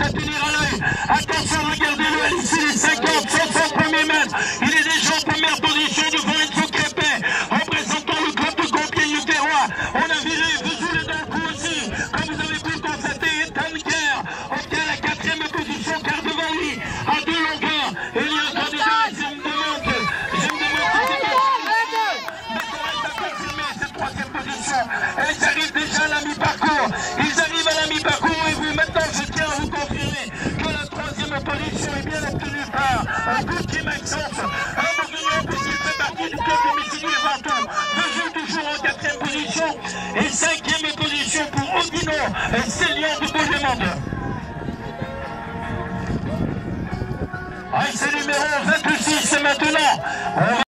à à l'œil. Attention, regardez-le, ici les 50, 60 premiers mètres. Il est déjà en première position devant Enzo Crépin, représentant le club de Compiègne le Terroir. On a viré Vesoul le coup aussi. Comme vous avez pu le constater, Ethan Kerr obtient la quatrième position car devant lui, à deux longueurs. Il y a des arrêts, je me demande, je me demande c'est à troisième position. Et ils est bien obtenue par un Gauthier Maxence, un Bourguignon puisqu'il fait partie du club de Messini et Varton. Vesoul toujours en quatrième position et cinquième position pour Odino et Célian de Beaudemonde. Ah, c'est numéro 26 maintenant.